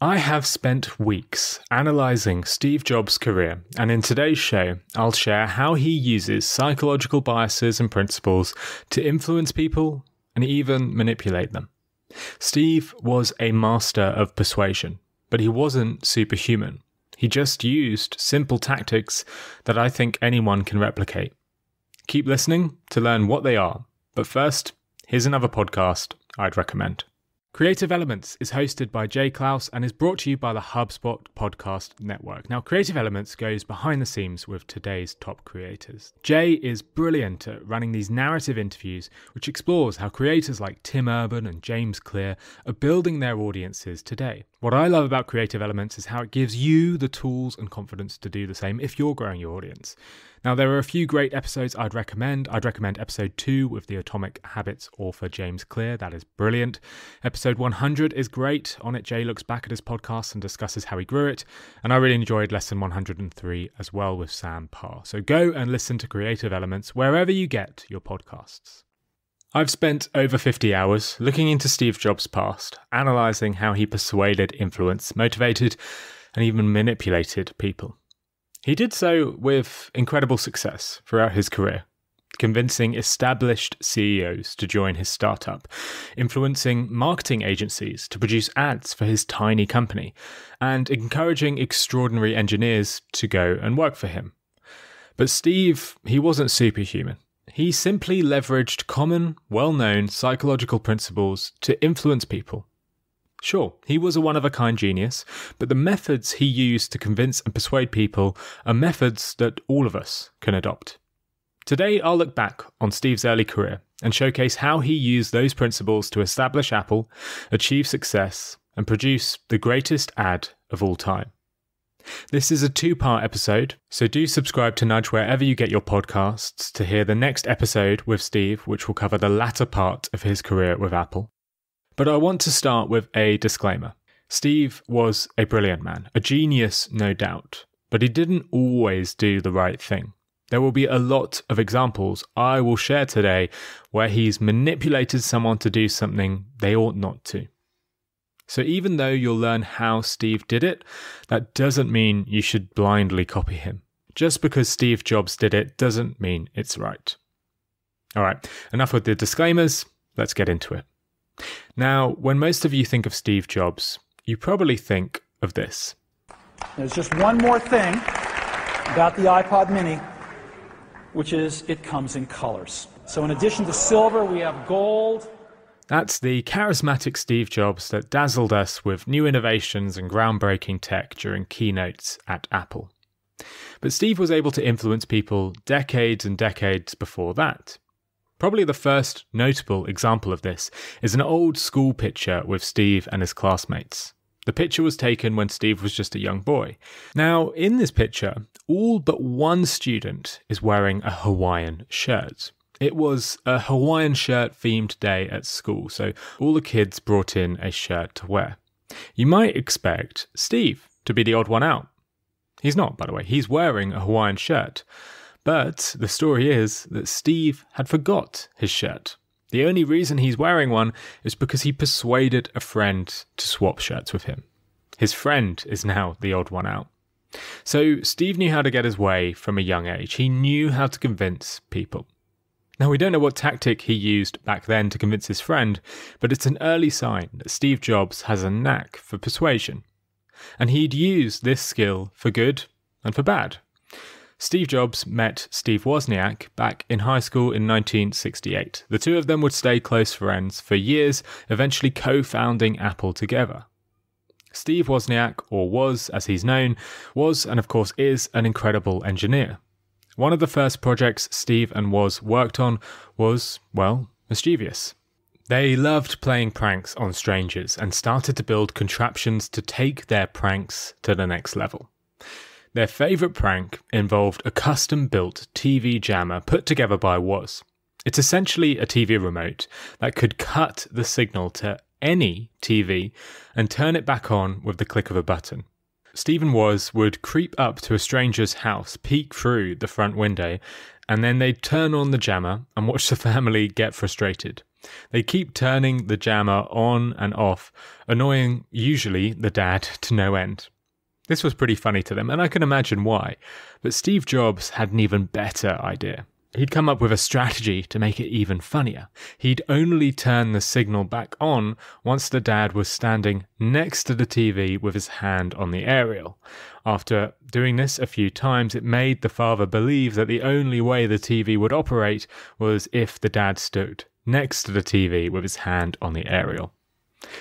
I have spent weeks analysing Steve Jobs' career, and in today's show, I'll share how he uses psychological biases and principles to influence people and even manipulate them. Steve was a master of persuasion, but he wasn't superhuman. He just used simple tactics that I think anyone can replicate. Keep listening to learn what they are, but first, here's another podcast I'd recommend. Creative Elements is hosted by Jay Clouse and is brought to you by the HubSpot Podcast Network. Now, Creative Elements goes behind the scenes with today's top creators. Jay is brilliant at running these narrative interviews, which explores how creators like Tim Urban and James Clear are building their audiences today. What I love about Creative Elements is how it gives you the tools and confidence to do the same if you're growing your audience. Now, there are a few great episodes I'd recommend. I'd recommend episode 2 with the Atomic Habits author James Clear. That is brilliant. Episode 100 is great. On it, Jay looks back at his podcast and discusses how he grew it. And I really enjoyed lesson 103 as well with Sam Parr. So go and listen to Creative Elements wherever you get your podcasts. I've spent over 50 hours looking into Steve Jobs' past, analysing how he persuaded, influenced, motivated, and even manipulated people. He did so with incredible success throughout his career, convincing established CEOs to join his startup, influencing marketing agencies to produce ads for his tiny company, and encouraging extraordinary engineers to go and work for him. But Steve, he wasn't superhuman. He simply leveraged common, well known psychological principles to influence people Sure, he was a one of a kind genius, but the methods he used to convince and persuade people are methods that all of us can adopt. Today, I'll look back on Steve's early career and showcase how he used those principles to establish Apple, achieve success, and produce the greatest ad of all time. This is a two part episode, so do subscribe to Nudge wherever you get your podcasts to hear the next episode with Steve, which will cover the latter part of his career with Apple. But I want to start with a disclaimer. Steve was a brilliant man, a genius, no doubt, but he didn't always do the right thing. There will be a lot of examples I will share today where he's manipulated someone to do something they ought not to. So, even though you'll learn how Steve did it, that doesn't mean you should blindly copy him. Just because Steve Jobs did it doesn't mean it's right. All right, enough with the disclaimers, let's get into it. Now, when most of you think of Steve Jobs, you probably think of this. There's just one more thing about the iPod mini, which is it comes in colors. So, in addition to silver, we have gold. That's the charismatic Steve Jobs that dazzled us with new innovations and groundbreaking tech during keynotes at Apple. But Steve was able to influence people decades and decades before that. Probably the first notable example of this is an old school picture with Steve and his classmates. The picture was taken when Steve was just a young boy. Now, in this picture, all but one student is wearing a Hawaiian shirt. It was a Hawaiian shirt themed day at school, so all the kids brought in a shirt to wear. You might expect Steve to be the odd one out. He's not, by the way, he's wearing a Hawaiian shirt. But the story is that Steve had forgot his shirt. The only reason he's wearing one is because he persuaded a friend to swap shirts with him. His friend is now the odd one out. So Steve knew how to get his way from a young age. He knew how to convince people. Now, we don't know what tactic he used back then to convince his friend, but it's an early sign that Steve Jobs has a knack for persuasion. And he'd use this skill for good and for bad. Steve Jobs met Steve Wozniak back in high school in 1968. The two of them would stay close friends for years, eventually co founding Apple together. Steve Wozniak, or Woz as he's known, was and of course is an incredible engineer. One of the first projects Steve and Woz worked on was, well, mischievous. They loved playing pranks on strangers and started to build contraptions to take their pranks to the next level. Their favourite prank involved a custom built TV jammer put together by Woz. It's essentially a TV remote that could cut the signal to any TV and turn it back on with the click of a button. Steve and Woz would creep up to a stranger's house, peek through the front window, and then they'd turn on the jammer and watch the family get frustrated. They keep turning the jammer on and off, annoying usually the dad to no end. This was pretty funny to them, and I can imagine why. But Steve Jobs had an even better idea. He'd come up with a strategy to make it even funnier. He'd only turn the signal back on once the dad was standing next to the TV with his hand on the aerial. After doing this a few times, it made the father believe that the only way the TV would operate was if the dad stood next to the TV with his hand on the aerial.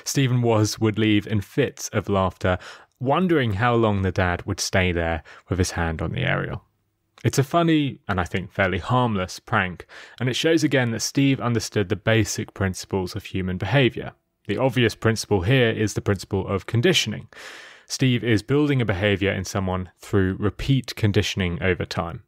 Steve and Woz would leave in fits of laughter, wondering how long the dad would stay there with his hand on the aerial. It's a funny and I think fairly harmless prank, and it shows again that Steve understood the basic principles of human behavior. The obvious principle here is the principle of conditioning. Steve is building a behavior in someone through repeat conditioning over time.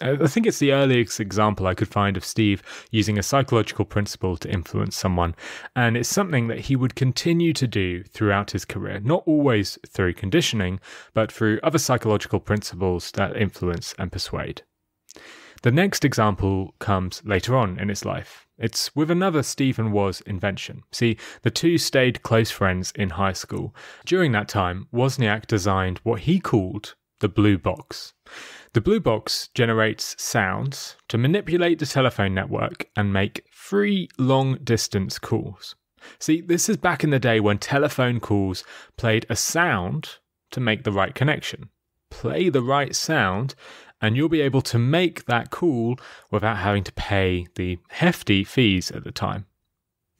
I think it's the earliest example I could find of Steve using a psychological principle to influence someone, and it's something that he would continue to do throughout his career, not always through conditioning, but through other psychological principles that influence and persuade. The next example comes later on in his life. It's with another Steve and Woz invention. See, the two stayed close friends in high school. During that time, Wozniak designed what he called the blue box. The blue box generates sounds to manipulate the telephone network and make free long distance calls. See, this is back in the day when telephone calls played a sound to make the right connection. Play the right sound, and you'll be able to make that call without having to pay the hefty fees at the time.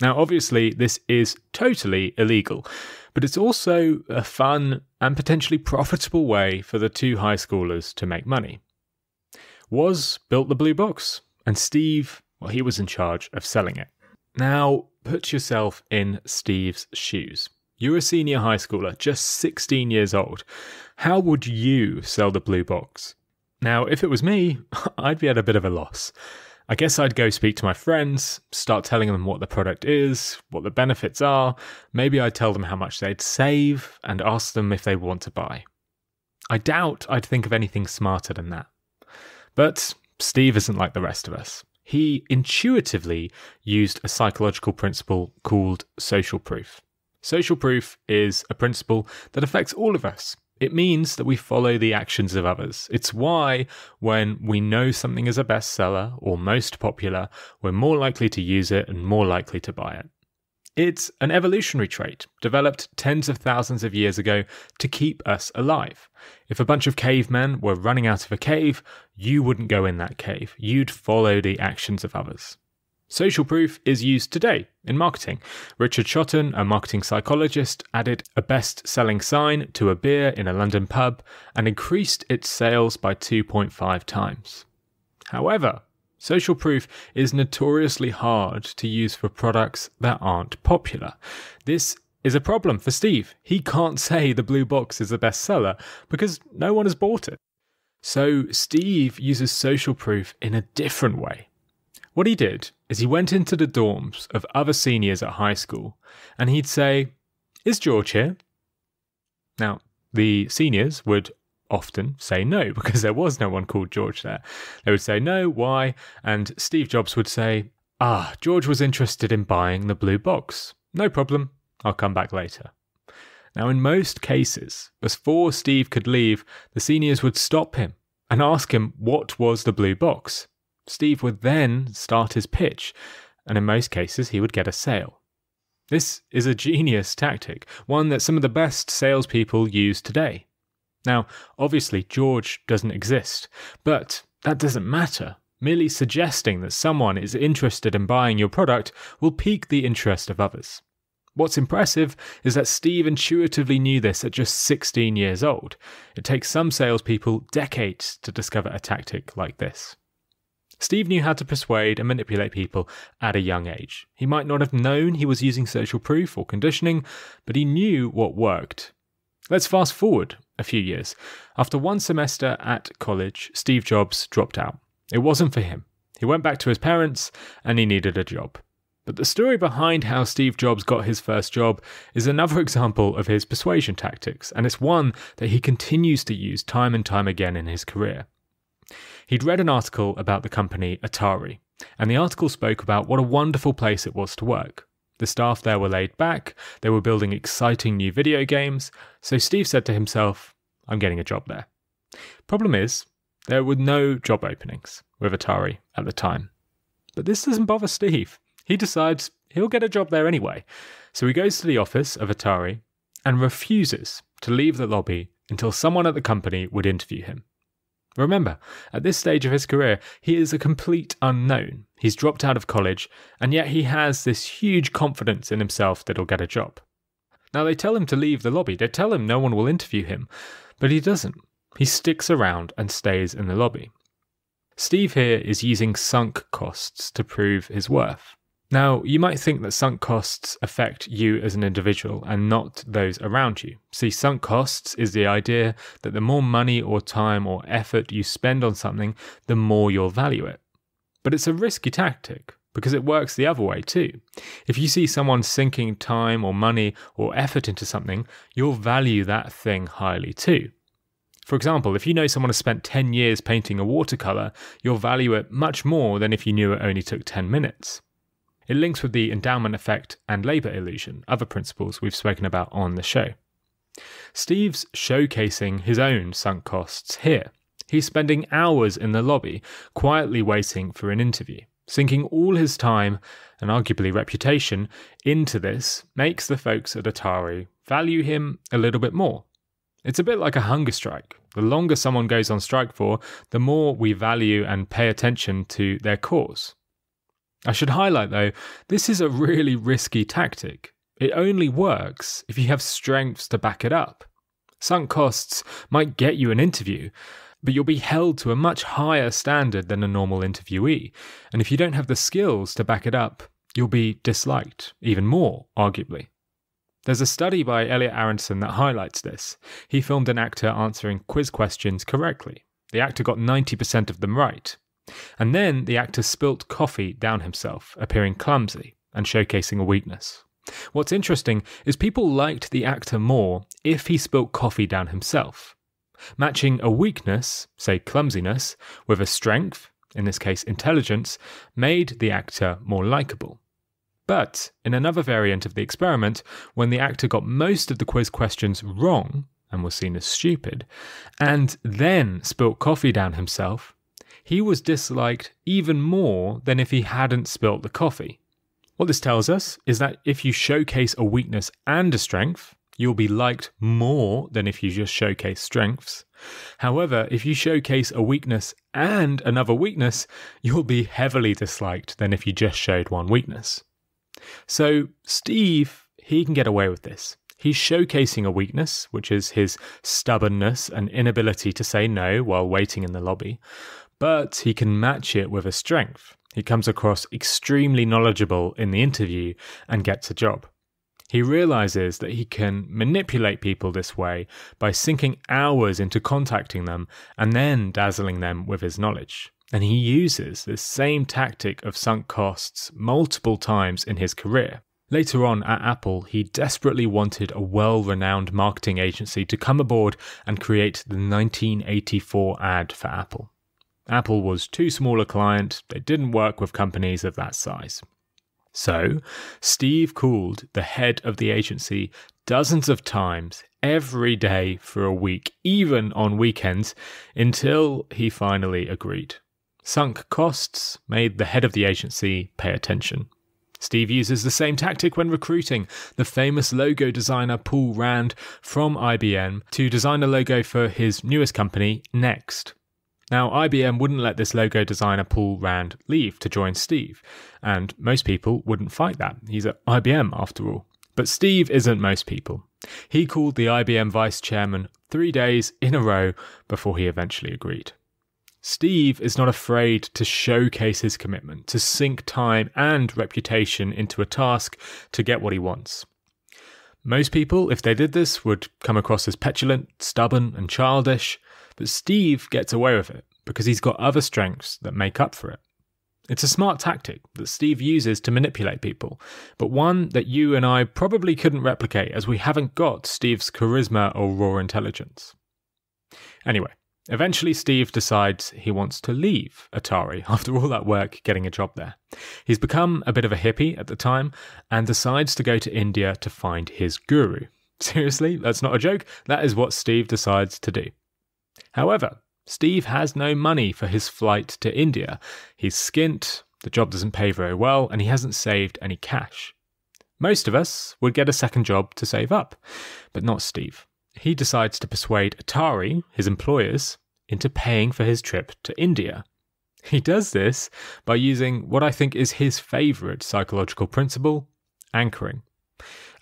Now, obviously, this is totally illegal, but it's also a fun and potentially profitable way for the two high schoolers to make money. Woz built the blue box, and Steve, well, he was in charge of selling it. Now, put yourself in Steve's shoes. You're a senior high schooler, just 16 years old. How would you sell the blue box? Now, if it was me, I'd be at a bit of a loss. I guess I'd go speak to my friends, start telling them what the product is, what the benefits are. Maybe I'd tell them how much they'd save and ask them if they want to buy. I doubt I'd think of anything smarter than that. But Steve isn't like the rest of us. He intuitively used a psychological principle called social proof. Social proof is a principle that affects all of us, it means that we follow the actions of others. It's why, when we know something is a bestseller or most popular, we're more likely to use it and more likely to buy it. It's an evolutionary trait developed tens of thousands of years ago to keep us alive. If a bunch of cavemen were running out of a cave, you wouldn't go in that cave. You'd follow the actions of others. Social proof is used today in marketing. Richard Shotton, a marketing psychologist, added a best selling sign to a beer in a London pub and increased its sales by 2.5 times. However, social proof is notoriously hard to use for products that aren't popular. This is a problem for Steve. He can't say the blue box is the best seller because no one has bought it. So Steve uses social proof in a different way. What he did is he went into the dorms of other seniors at high school and he'd say, Is George here? Now, the seniors would often say no because there was no one called George there. They would say no, why? And Steve Jobs would say, Ah, George was interested in buying the blue box. No problem, I'll come back later. Now, in most cases, before Steve could leave, the seniors would stop him and ask him what was the blue box. Steve would then start his pitch, and in most cases, he would get a sale. This is a genius tactic, one that some of the best salespeople use today. Now, obviously, George doesn't exist, but that doesn't matter. Merely suggesting that someone is interested in buying your product will pique the interest of others. What's impressive is that Steve intuitively knew this at just 16 years old. It takes some salespeople decades to discover a tactic like this. Steve knew how to persuade and manipulate people at a young age. He might not have known he was using social proof or conditioning, but he knew what worked. Let's fast forward a few years. After one semester at college, Steve Jobs dropped out. It wasn't for him. He went back to his parents and he needed a job. But the story behind how Steve Jobs got his first job is another example of his persuasion tactics, and it's one that he continues to use time and time again in his career. He'd read an article about the company Atari, and the article spoke about what a wonderful place it was to work. The staff there were laid back, they were building exciting new video games, so Steve said to himself, I'm getting a job there. Problem is, there were no job openings with Atari at the time. But this doesn't bother Steve. He decides he'll get a job there anyway. So he goes to the office of Atari and refuses to leave the lobby until someone at the company would interview him. Remember, at this stage of his career, he is a complete unknown. He's dropped out of college, and yet he has this huge confidence in himself that he'll get a job. Now, they tell him to leave the lobby, they tell him no one will interview him, but he doesn't. He sticks around and stays in the lobby. Steve here is using sunk costs to prove his worth. Now, you might think that sunk costs affect you as an individual and not those around you. See, sunk costs is the idea that the more money or time or effort you spend on something, the more you'll value it. But it's a risky tactic because it works the other way too. If you see someone sinking time or money or effort into something, you'll value that thing highly too. For example, if you know someone has spent 10 years painting a watercolour, you'll value it much more than if you knew it only took 10 minutes. It links with the endowment effect and labour illusion, other principles we've spoken about on the show. Steve's showcasing his own sunk costs here. He's spending hours in the lobby, quietly waiting for an interview. Sinking all his time and arguably reputation into this makes the folks at Atari value him a little bit more. It's a bit like a hunger strike. The longer someone goes on strike for, the more we value and pay attention to their cause. I should highlight though, this is a really risky tactic. It only works if you have strengths to back it up. Sunk costs might get you an interview, but you'll be held to a much higher standard than a normal interviewee. And if you don't have the skills to back it up, you'll be disliked, even more, arguably. There's a study by Elliot Aronson that highlights this. He filmed an actor answering quiz questions correctly. The actor got 90% of them right, and then the actor spilt coffee down himself, appearing clumsy and showcasing a weakness. What's interesting is people liked the actor more if he spilt coffee down himself. Matching a weakness, say clumsiness, with a strength, in this case intelligence, made the actor more likable. But in another variant of the experiment, when the actor got most of the quiz questions wrong and was seen as stupid, and then spilt coffee down himself, he was disliked even more than if he hadn't spilt the coffee. What this tells us is that if you showcase a weakness and a strength, you'll be liked more than if you just showcase strengths. However, if you showcase a weakness and another weakness, you'll be heavily disliked than if you just showed one weakness. So, Steve, he can get away with this. He's showcasing a weakness, which is his stubbornness and inability to say no while waiting in the lobby but he can match it with a strength. He comes across extremely knowledgeable in the interview and gets a job. He realizes that he can manipulate people this way by sinking hours into contacting them and then dazzling them with his knowledge. And he uses this same tactic of sunk costs multiple times in his career. Later on at Apple, he desperately wanted a well renowned marketing agency to come aboard and create the 1984 ad for Apple. Apple was too small a client, they didn't work with companies of that size. So, Steve called the head of the agency dozens of times every day for a week, even on weekends, until he finally agreed. Sunk costs made the head of the agency pay attention. Steve uses the same tactic when recruiting the famous logo designer Paul Rand from IBM to design a logo for his newest company, NeXT. Now, IBM wouldn't let this logo designer Paul Rand leave to join Steve, and most people wouldn't fight that. He's at IBM after all. But Steve isn't most people. He called the IBM vice chairman three days in a row before he eventually agreed. Steve is not afraid to showcase his commitment, to sink time and reputation into a task to get what he wants. Most people, if they did this, would come across as petulant, stubborn, and childish, but Steve gets away with it because he's got other strengths that make up for it. It's a smart tactic that Steve uses to manipulate people, but one that you and I probably couldn't replicate as we haven't got Steve's charisma or raw intelligence. Anyway, eventually Steve decides he wants to leave Atari after all that work getting a job there. He's become a bit of a hippie at the time and decides to go to India to find his guru. Seriously, that's not a joke, that is what Steve decides to do. However, Steve has no money for his flight to India. He's skint, the job doesn't pay very well, and he hasn't saved any cash. Most of us would get a second job to save up, but not Steve. He decides to persuade Atari, his employers, into paying for his trip to India. He does this by using what I think is his favourite psychological principle anchoring.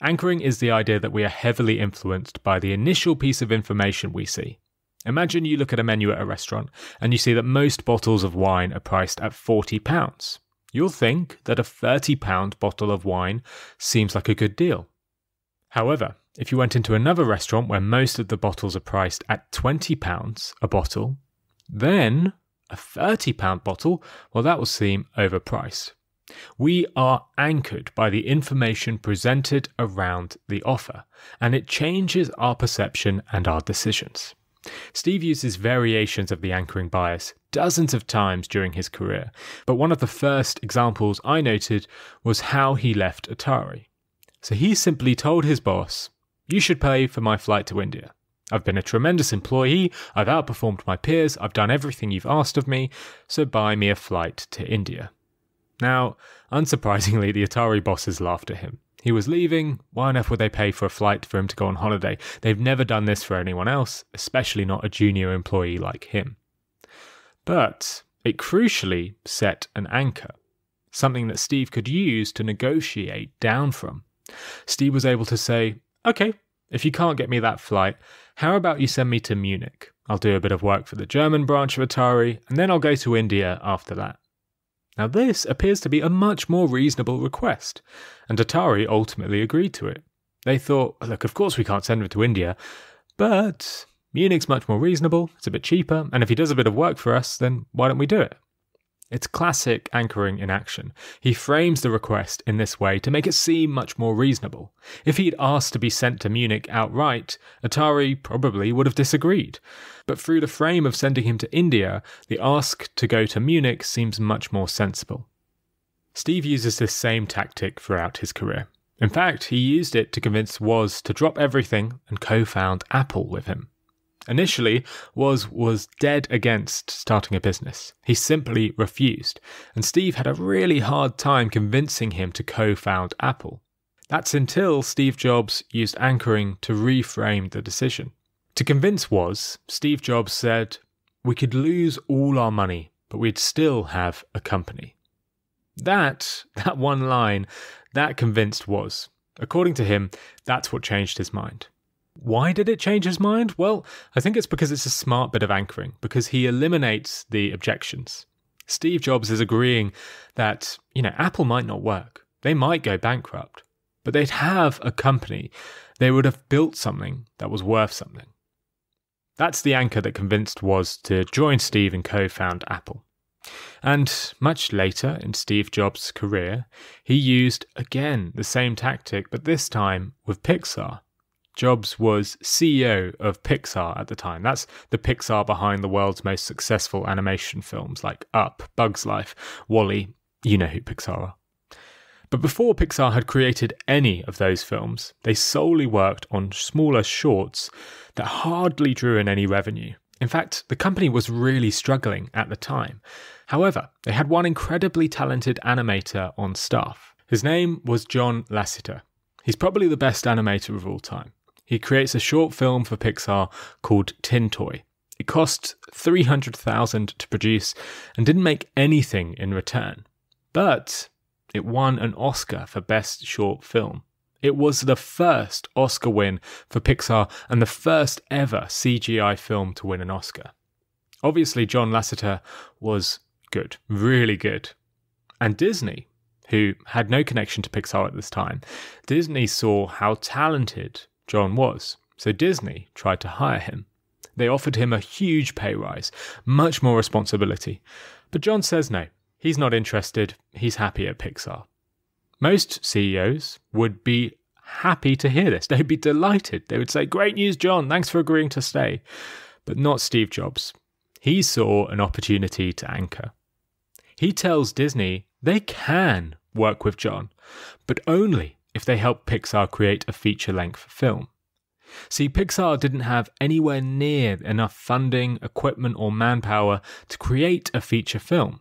Anchoring is the idea that we are heavily influenced by the initial piece of information we see. Imagine you look at a menu at a restaurant and you see that most bottles of wine are priced at £40. You'll think that a £30 bottle of wine seems like a good deal. However, if you went into another restaurant where most of the bottles are priced at £20 a bottle, then a £30 bottle, well, that will seem overpriced. We are anchored by the information presented around the offer, and it changes our perception and our decisions. Steve uses variations of the anchoring bias dozens of times during his career, but one of the first examples I noted was how he left Atari. So he simply told his boss, You should pay for my flight to India. I've been a tremendous employee, I've outperformed my peers, I've done everything you've asked of me, so buy me a flight to India. Now, unsurprisingly, the Atari bosses laughed at him. He was leaving. Why on earth would they pay for a flight for him to go on holiday? They've never done this for anyone else, especially not a junior employee like him. But it crucially set an anchor, something that Steve could use to negotiate down from. Steve was able to say, okay, if you can't get me that flight, how about you send me to Munich? I'll do a bit of work for the German branch of Atari, and then I'll go to India after that. Now, this appears to be a much more reasonable request, and Atari ultimately agreed to it. They thought, look, of course we can't send him to India, but Munich's much more reasonable, it's a bit cheaper, and if he does a bit of work for us, then why don't we do it? It's classic anchoring in action. He frames the request in this way to make it seem much more reasonable. If he'd asked to be sent to Munich outright, Atari probably would have disagreed. But through the frame of sending him to India, the ask to go to Munich seems much more sensible. Steve uses this same tactic throughout his career. In fact, he used it to convince Woz to drop everything and co found Apple with him. Initially, Woz was dead against starting a business. He simply refused, and Steve had a really hard time convincing him to co found Apple. That's until Steve Jobs used anchoring to reframe the decision. To convince Woz, Steve Jobs said, We could lose all our money, but we'd still have a company. That, that one line, that convinced Woz. According to him, that's what changed his mind. Why did it change his mind? Well, I think it's because it's a smart bit of anchoring, because he eliminates the objections. Steve Jobs is agreeing that, you know, Apple might not work. They might go bankrupt, but they'd have a company. They would have built something that was worth something. That's the anchor that convinced Woz to join Steve and co found Apple. And much later in Steve Jobs' career, he used again the same tactic, but this time with Pixar. Jobs was CEO of Pixar at the time. That's the Pixar behind the world's most successful animation films like Up, Bugs Life, WALL-E. You know who Pixar are. But before Pixar had created any of those films, they solely worked on smaller shorts that hardly drew in any revenue. In fact, the company was really struggling at the time. However, they had one incredibly talented animator on staff. His name was John Lasseter. He's probably the best animator of all time he creates a short film for Pixar called Tin Toy. It cost 300,000 to produce and didn't make anything in return. But it won an Oscar for best short film. It was the first Oscar win for Pixar and the first ever CGI film to win an Oscar. Obviously, John Lasseter was good, really good. And Disney, who had no connection to Pixar at this time, Disney saw how talented John was, so Disney tried to hire him. They offered him a huge pay rise, much more responsibility. But John says no. He's not interested, he's happy at Pixar. Most CEOs would be happy to hear this. They'd be delighted. They would say, Great news, John, thanks for agreeing to stay. But not Steve Jobs. He saw an opportunity to anchor. He tells Disney they can work with John, but only if they help Pixar create a feature length film. See, Pixar didn't have anywhere near enough funding, equipment, or manpower to create a feature film.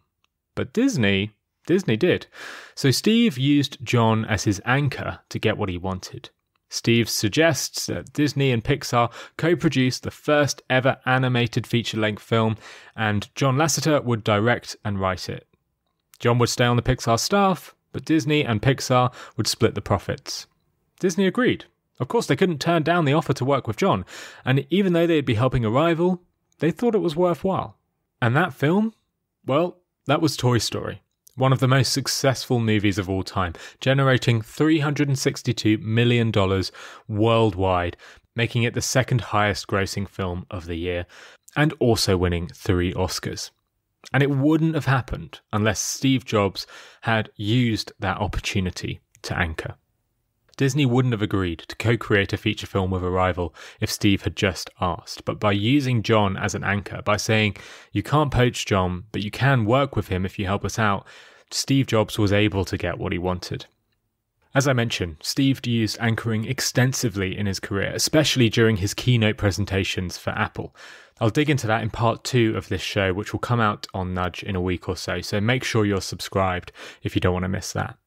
But Disney, Disney did. So Steve used John as his anchor to get what he wanted. Steve suggests that Disney and Pixar co produce the first ever animated feature length film, and John Lasseter would direct and write it. John would stay on the Pixar staff, but Disney and Pixar would split the profits. Disney agreed. Of course, they couldn't turn down the offer to work with John, and even though they'd be helping a rival, they thought it was worthwhile. And that film? Well, that was Toy Story, one of the most successful movies of all time, generating $362 million worldwide, making it the second highest grossing film of the year, and also winning three Oscars. And it wouldn't have happened unless Steve Jobs had used that opportunity to anchor. Disney wouldn't have agreed to co create a feature film with a rival if Steve had just asked, but by using John as an anchor, by saying, You can't poach John, but you can work with him if you help us out, Steve Jobs was able to get what he wanted. As I mentioned, Steve used anchoring extensively in his career, especially during his keynote presentations for Apple. I'll dig into that in part two of this show, which will come out on Nudge in a week or so, so make sure you're subscribed if you don't want to miss that.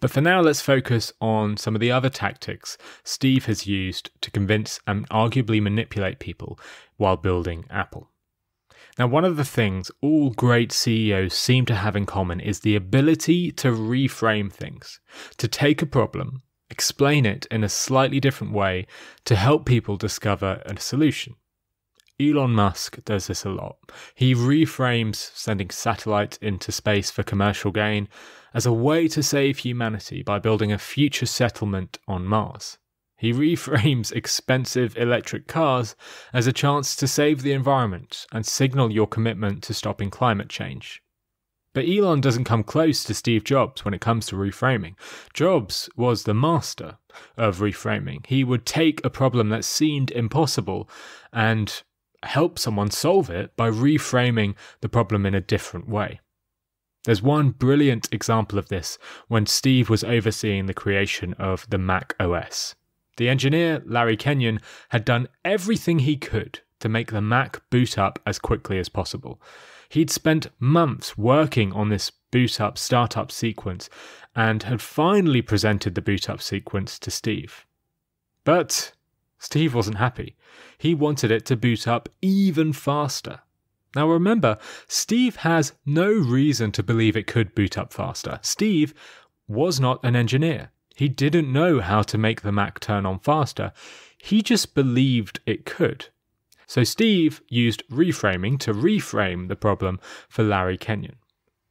But for now, let's focus on some of the other tactics Steve has used to convince and arguably manipulate people while building Apple. Now, one of the things all great CEOs seem to have in common is the ability to reframe things, to take a problem, explain it in a slightly different way to help people discover a solution. Elon Musk does this a lot. He reframes sending satellites into space for commercial gain as a way to save humanity by building a future settlement on Mars. He reframes expensive electric cars as a chance to save the environment and signal your commitment to stopping climate change. But Elon doesn't come close to Steve Jobs when it comes to reframing. Jobs was the master of reframing. He would take a problem that seemed impossible and help someone solve it by reframing the problem in a different way. There's one brilliant example of this when Steve was overseeing the creation of the Mac OS. The engineer, Larry Kenyon, had done everything he could to make the Mac boot up as quickly as possible. He'd spent months working on this boot up startup sequence and had finally presented the boot up sequence to Steve. But Steve wasn't happy. He wanted it to boot up even faster. Now remember, Steve has no reason to believe it could boot up faster. Steve was not an engineer. He didn't know how to make the Mac turn on faster. He just believed it could. So Steve used reframing to reframe the problem for Larry Kenyon.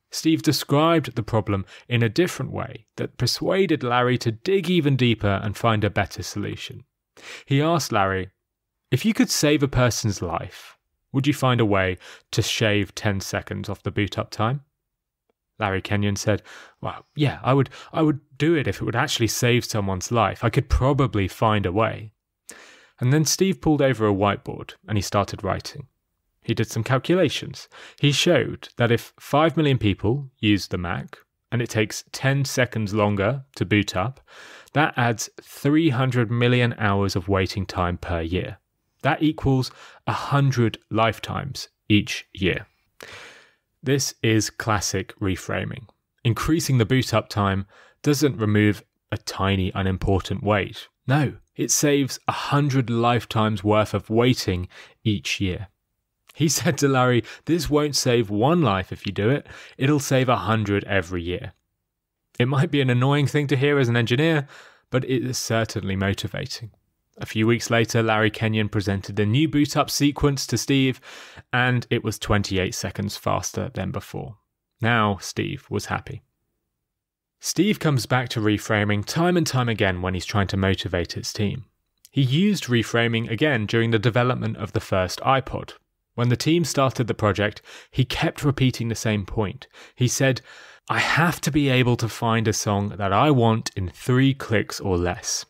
Steve described the problem in a different way that persuaded Larry to dig even deeper and find a better solution. He asked Larry, If you could save a person's life, would you find a way to shave 10 seconds off the boot up time? Larry Kenyon said, Well, yeah, I would I would do it if it would actually save someone's life. I could probably find a way. And then Steve pulled over a whiteboard and he started writing. He did some calculations. He showed that if 5 million people use the Mac and it takes 10 seconds longer to boot up, that adds 300 million hours of waiting time per year. That equals 100 lifetimes each year. This is classic reframing. Increasing the boot up time doesn't remove a tiny unimportant wait. No, it saves 100 lifetimes worth of waiting each year. He said to Larry, This won't save one life if you do it, it'll save 100 every year. It might be an annoying thing to hear as an engineer, but it is certainly motivating. A few weeks later, Larry Kenyon presented the new boot up sequence to Steve, and it was 28 seconds faster than before. Now, Steve was happy. Steve comes back to reframing time and time again when he's trying to motivate his team. He used reframing again during the development of the first iPod. When the team started the project, he kept repeating the same point. He said, I have to be able to find a song that I want in three clicks or less.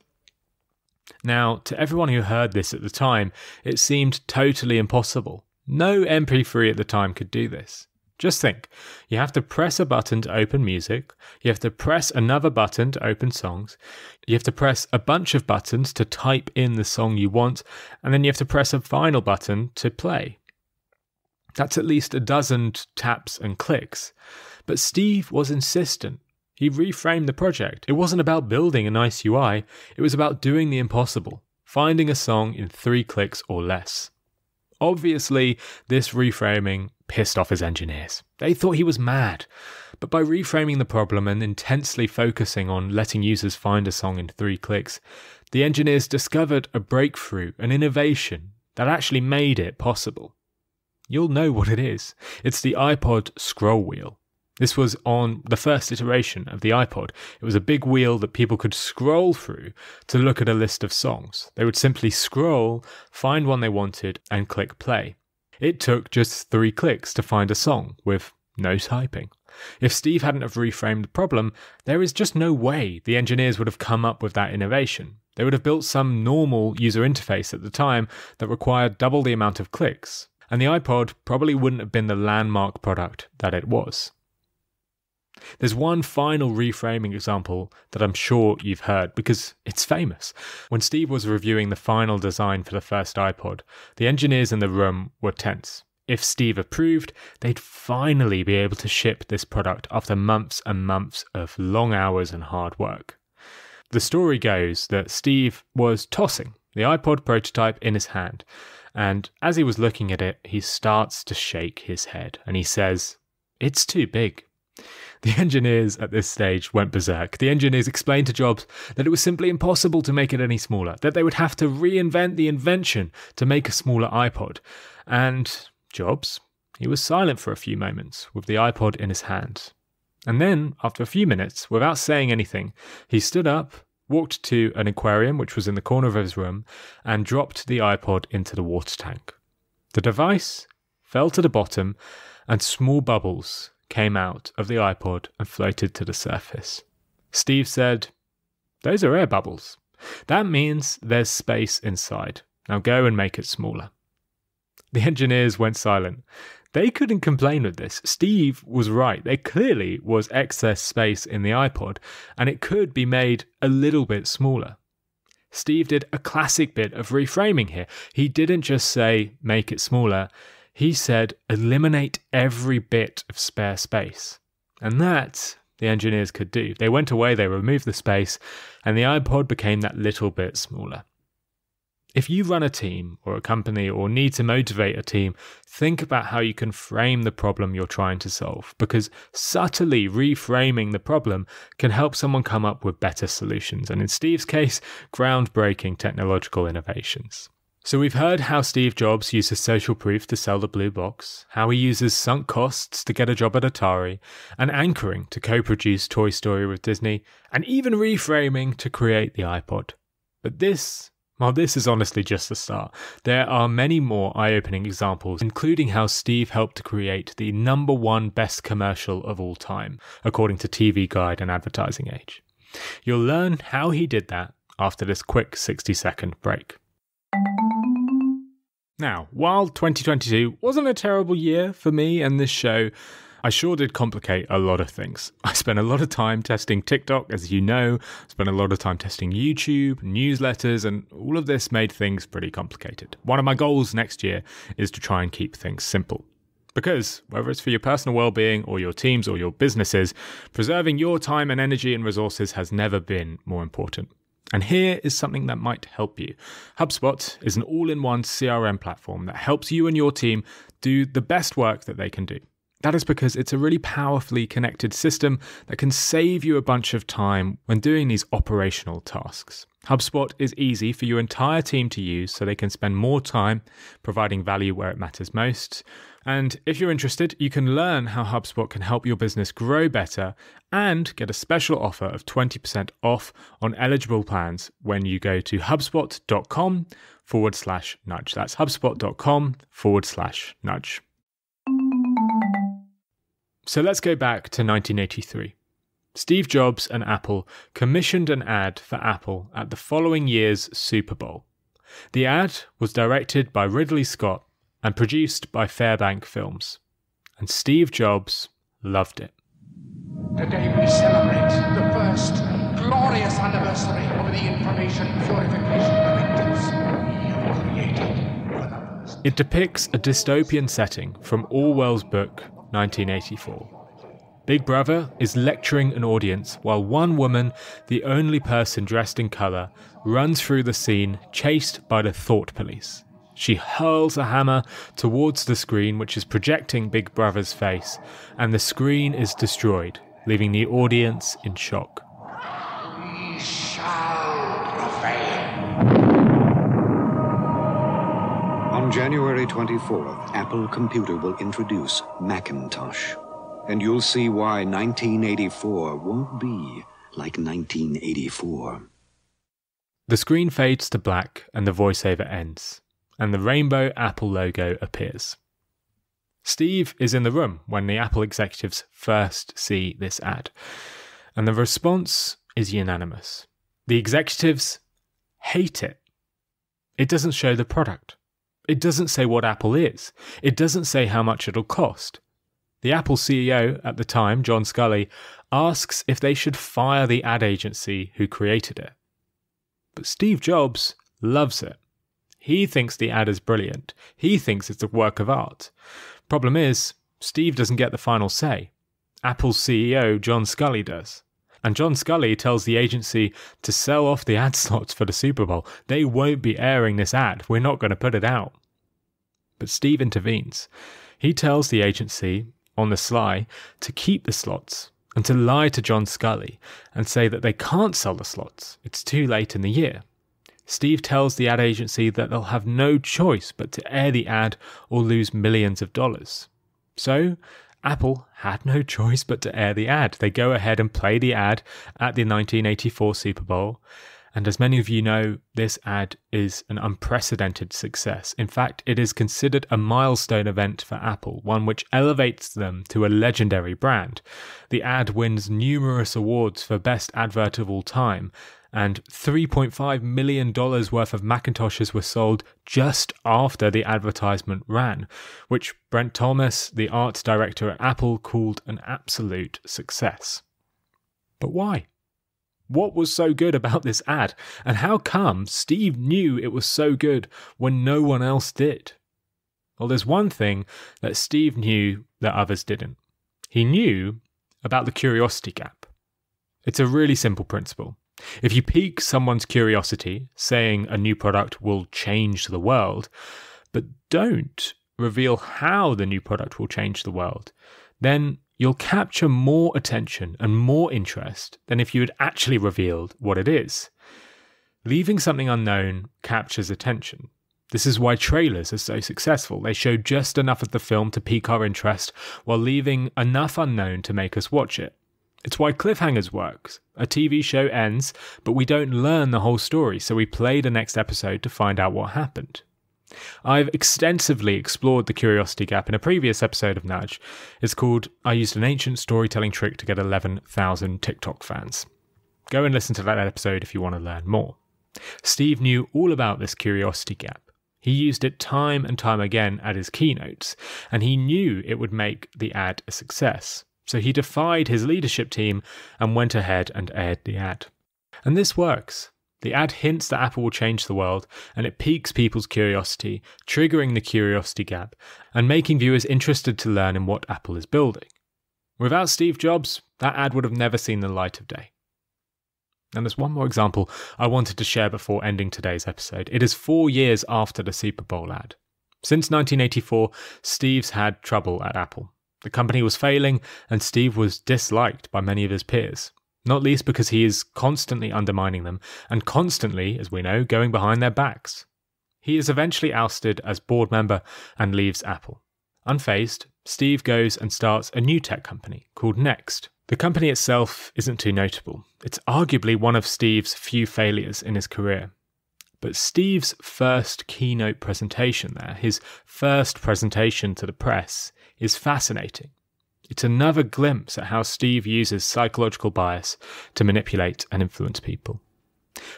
Now, to everyone who heard this at the time, it seemed totally impossible. No MP3 at the time could do this. Just think you have to press a button to open music, you have to press another button to open songs, you have to press a bunch of buttons to type in the song you want, and then you have to press a final button to play. That's at least a dozen taps and clicks. But Steve was insistent. He reframed the project. It wasn't about building a nice UI, it was about doing the impossible finding a song in three clicks or less. Obviously, this reframing pissed off his engineers. They thought he was mad. But by reframing the problem and intensely focusing on letting users find a song in three clicks, the engineers discovered a breakthrough, an innovation that actually made it possible. You'll know what it is. It's the iPod scroll wheel. This was on the first iteration of the iPod. It was a big wheel that people could scroll through to look at a list of songs. They would simply scroll, find one they wanted, and click play. It took just three clicks to find a song with no typing. If Steve hadn't have reframed the problem, there is just no way the engineers would have come up with that innovation. They would have built some normal user interface at the time that required double the amount of clicks, and the iPod probably wouldn't have been the landmark product that it was. There's one final reframing example that I'm sure you've heard because it's famous. When Steve was reviewing the final design for the first iPod, the engineers in the room were tense. If Steve approved, they'd finally be able to ship this product after months and months of long hours and hard work. The story goes that Steve was tossing the iPod prototype in his hand, and as he was looking at it, he starts to shake his head and he says, It's too big. The engineers at this stage went berserk. The engineers explained to Jobs that it was simply impossible to make it any smaller, that they would have to reinvent the invention to make a smaller iPod. And Jobs, he was silent for a few moments with the iPod in his hand. And then, after a few minutes, without saying anything, he stood up, walked to an aquarium which was in the corner of his room, and dropped the iPod into the water tank. The device fell to the bottom, and small bubbles came out of the iPod and floated to the surface. Steve said, Those are air bubbles. That means there's space inside. Now go and make it smaller. The engineers went silent. They couldn't complain with this. Steve was right. There clearly was excess space in the iPod, and it could be made a little bit smaller. Steve did a classic bit of reframing here. He didn't just say, make it smaller. He said, eliminate every bit of spare space. And that the engineers could do. They went away, they removed the space, and the iPod became that little bit smaller. If you run a team or a company or need to motivate a team, think about how you can frame the problem you're trying to solve because subtly reframing the problem can help someone come up with better solutions and, in Steve's case, groundbreaking technological innovations. So we've heard how Steve Jobs uses social proof to sell the blue box, how he uses sunk costs to get a job at Atari, and anchoring to co-produce Toy Story with Disney, and even reframing to create the iPod. But this, well, this is honestly just the start. There are many more eye-opening examples, including how Steve helped to create the number one best commercial of all time, according to TV Guide and Advertising Age. You'll learn how he did that after this quick 60 second break. Now, while 2022 wasn't a terrible year for me and this show, I sure did complicate a lot of things. I spent a lot of time testing TikTok, as you know, spent a lot of time testing YouTube, newsletters, and all of this made things pretty complicated. One of my goals next year is to try and keep things simple. Because, whether it's for your personal well being or your teams or your businesses, preserving your time and energy and resources has never been more important. And here is something that might help you. HubSpot is an all in one CRM platform that helps you and your team do the best work that they can do. That is because it's a really powerfully connected system that can save you a bunch of time when doing these operational tasks. HubSpot is easy for your entire team to use so they can spend more time providing value where it matters most. And if you're interested, you can learn how HubSpot can help your business grow better and get a special offer of 20% off on eligible plans when you go to hubspot.com forward slash nudge. That's hubspot.com forward slash nudge. So let's go back to 1983. Steve Jobs and Apple commissioned an ad for Apple at the following year's Super Bowl. The ad was directed by Ridley Scott and produced by Fairbank Films. And Steve Jobs loved it. Today we celebrate the first glorious anniversary of the information purification directives we have created for the first. It depicts a dystopian setting from Orwell's book 1984. Big Brother is lecturing an audience while one woman, the only person dressed in colour, runs through the scene chased by the thought police. She hurls a hammer towards the screen, which is projecting Big Brother's face, and the screen is destroyed, leaving the audience in shock. We shall prevail. On January 24th, Apple Computer will introduce Macintosh. And you'll see why 1984 won't be like 1984. The screen fades to black and the voiceover ends, and the rainbow Apple logo appears. Steve is in the room when the Apple executives first see this ad, and the response is unanimous. The executives hate it. It doesn't show the product. It doesn't say what Apple is. It doesn't say how much it'll cost. The Apple CEO at the time, John Sculley, asks if they should fire the ad agency who created it. But Steve Jobs loves it. He thinks the ad is brilliant. He thinks it's a work of art. Problem is, Steve doesn't get the final say. Apple's CEO, John Sculley, does. And John Sculley tells the agency to sell off the ad slots for the Super Bowl. They won't be airing this ad. We're not going to put it out. But Steve intervenes. He tells the agency on the sly to keep the slots and to lie to John Sculley and say that they can't sell the slots. It's too late in the year. Steve tells the ad agency that they'll have no choice but to air the ad or lose millions of dollars. So, Apple had no choice but to air the ad. They go ahead and play the ad at the 1984 Super Bowl, and as many of you know, this ad is an unprecedented success. In fact, it is considered a milestone event for Apple, one which elevates them to a legendary brand. The ad wins numerous awards for Best Advert of All Time, and $3.5 million worth of Macintoshes were sold just after the advertisement ran, which Brent Thomas, the art director at Apple, called an absolute success. But why? What was so good about this ad? And how come Steve knew it was so good when no one else did? Well, there's one thing that Steve knew that others didn't. He knew about the curiosity gap. It's a really simple principle. If you pique someone's curiosity, saying a new product will change the world, but don't reveal how the new product will change the world, then you'll capture more attention and more interest than if you had actually revealed what it is. Leaving something unknown captures attention. This is why trailers are so successful. They show just enough of the film to pique our interest while leaving enough unknown to make us watch it. It's why cliffhangers works. A TV show ends, but we don't learn the whole story, so we play the next episode to find out what happened. I've extensively explored the curiosity gap in a previous episode of Nudge. It's called I Used an Ancient Storytelling Trick to Get 11,000 TikTok Fans. Go and listen to that episode if you want to learn more. Steve knew all about this curiosity gap. He used it time and time again at his keynotes, and he knew it would make the ad a success. So he defied his leadership team and went ahead and aired the ad. And this works. The ad hints that Apple will change the world, and it piques people's curiosity, triggering the curiosity gap, and making viewers interested to learn in what Apple is building. Without Steve Jobs, that ad would have never seen the light of day. And there's one more example I wanted to share before ending today's episode. It is four years after the Super Bowl ad. Since 1984, Steve's had trouble at Apple. The company was failing, and Steve was disliked by many of his peers not least because he is constantly undermining them and constantly, as we know, going behind their backs. He is eventually ousted as board member and leaves Apple. Unfazed, Steve goes and starts a new tech company called NeXT. The company itself isn't too notable. It's arguably one of Steve's few failures in his career. But Steve's first keynote presentation there, his first presentation to the press, is fascinating. It's another glimpse at how Steve uses psychological bias to manipulate and influence people.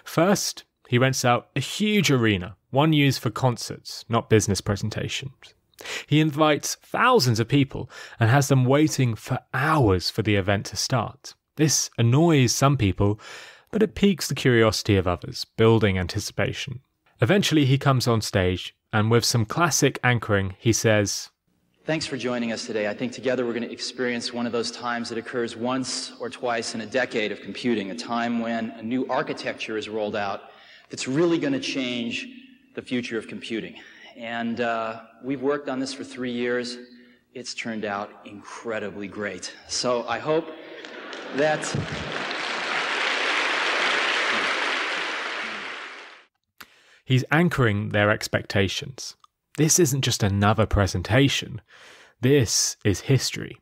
First, he rents out a huge arena, one used for concerts, not business presentations. He invites thousands of people and has them waiting for hours for the event to start. This annoys some people, but it piques the curiosity of others, building anticipation. Eventually, he comes on stage, and with some classic anchoring, he says, Thanks for joining us today. I think together we're going to experience one of those times that occurs once or twice in a decade of computing, a time when a new architecture is rolled out that's really going to change the future of computing. And uh, we've worked on this for three years. It's turned out incredibly great. So I hope that. He's anchoring their expectations. This isn't just another presentation, this is history.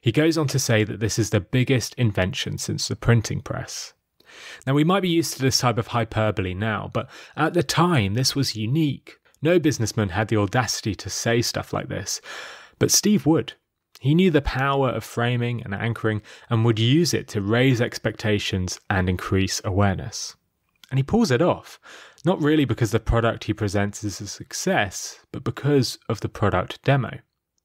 He goes on to say that this is the biggest invention since the printing press. Now, we might be used to this type of hyperbole now, but at the time, this was unique. No businessman had the audacity to say stuff like this, but Steve would. He knew the power of framing and anchoring and would use it to raise expectations and increase awareness. And he pulls it off, not really because the product he presents is a success, but because of the product demo.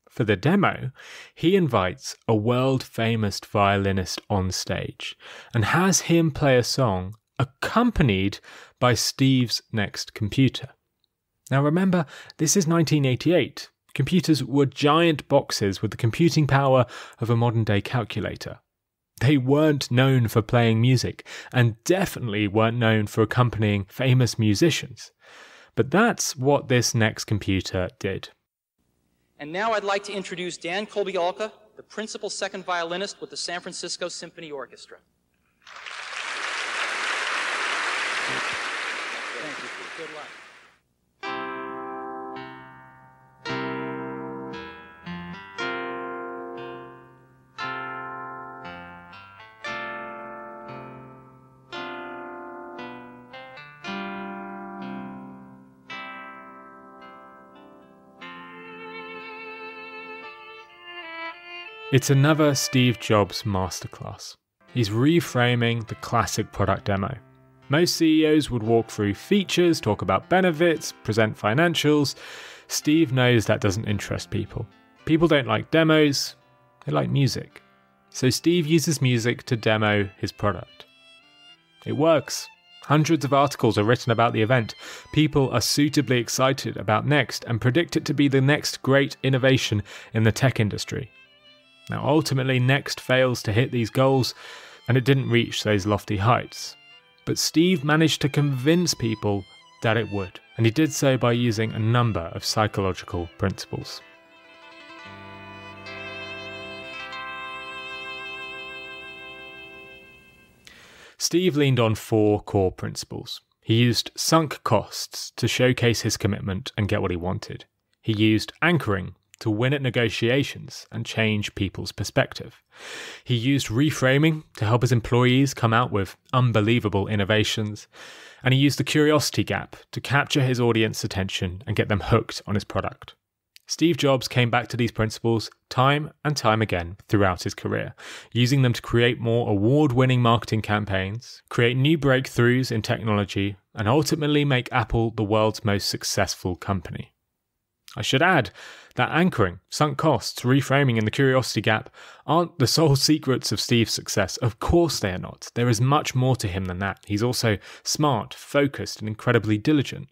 For the demo, he invites a world famous violinist on stage and has him play a song accompanied by Steve's next computer. Now remember, this is 1988. Computers were giant boxes with the computing power of a modern day calculator. They weren't known for playing music, and definitely weren't known for accompanying famous musicians. But that's what this next computer did. And now I'd like to introduce Dan Kobialka, the principal second violinist with the San Francisco Symphony Orchestra. Thank you. Good luck. It's another Steve Jobs masterclass. He's reframing the classic product demo. Most CEOs would walk through features, talk about benefits, present financials. Steve knows that doesn't interest people. People don't like demos, they like music. So Steve uses music to demo his product. It works. Hundreds of articles are written about the event. People are suitably excited about NeXT and predict it to be the next great innovation in the tech industry. Now, ultimately, NeXT fails to hit these goals, and it didn't reach those lofty heights. But Steve managed to convince people that it would, and he did so by using a number of psychological principles. Steve leaned on four core principles. He used sunk costs to showcase his commitment and get what he wanted. He used anchoring to win at negotiations and change people's perspective. He used reframing to help his employees come out with unbelievable innovations, and he used the curiosity gap to capture his audience's attention and get them hooked on his product. Steve Jobs came back to these principles time and time again throughout his career, using them to create more award winning marketing campaigns, create new breakthroughs in technology, and ultimately make Apple the world's most successful company. I should add that anchoring, sunk costs, reframing, and the curiosity gap aren't the sole secrets of Steve's success. Of course they are not. There is much more to him than that. He's also smart, focused, and incredibly diligent.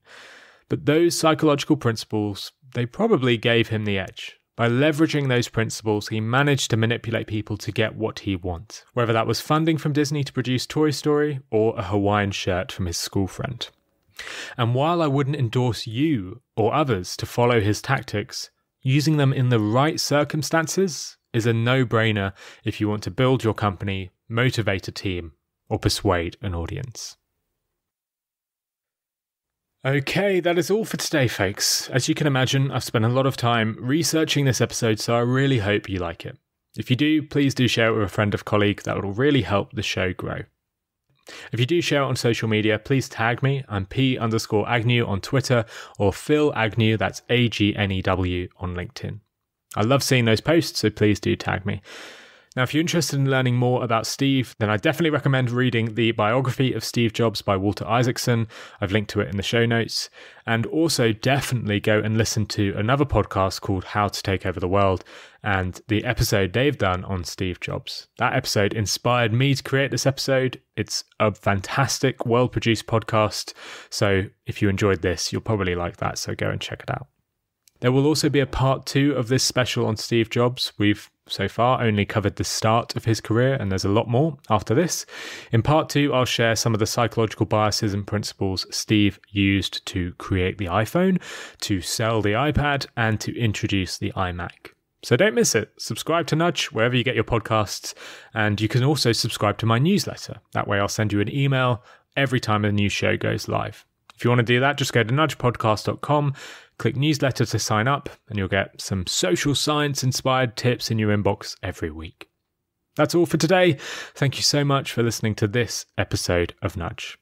But those psychological principles, they probably gave him the edge. By leveraging those principles, he managed to manipulate people to get what he wants, whether that was funding from Disney to produce Toy Story or a Hawaiian shirt from his school friend. And while I wouldn't endorse you or others to follow his tactics, using them in the right circumstances is a no brainer if you want to build your company, motivate a team, or persuade an audience. Okay, that is all for today, folks. As you can imagine, I've spent a lot of time researching this episode, so I really hope you like it. If you do, please do share it with a friend or colleague, that will really help the show grow. If you do share it on social media, please tag me. I'm P underscore Agnew on Twitter or Phil Agnew, that's A G N E W on LinkedIn. I love seeing those posts, so please do tag me. Now, if you're interested in learning more about Steve, then I definitely recommend reading the biography of Steve Jobs by Walter Isaacson. I've linked to it in the show notes. And also, definitely go and listen to another podcast called How to Take Over the World and the episode they've done on Steve Jobs. That episode inspired me to create this episode. It's a fantastic, well produced podcast. So, if you enjoyed this, you'll probably like that. So, go and check it out. There will also be a part two of this special on Steve Jobs. We've so far only covered the start of his career, and there's a lot more after this. In part two, I'll share some of the psychological biases and principles Steve used to create the iPhone, to sell the iPad, and to introduce the iMac. So don't miss it. Subscribe to Nudge wherever you get your podcasts, and you can also subscribe to my newsletter. That way, I'll send you an email every time a new show goes live. If you want to do that, just go to nudgepodcast.com Click newsletter to sign up, and you'll get some social science inspired tips in your inbox every week. That's all for today. Thank you so much for listening to this episode of Nudge.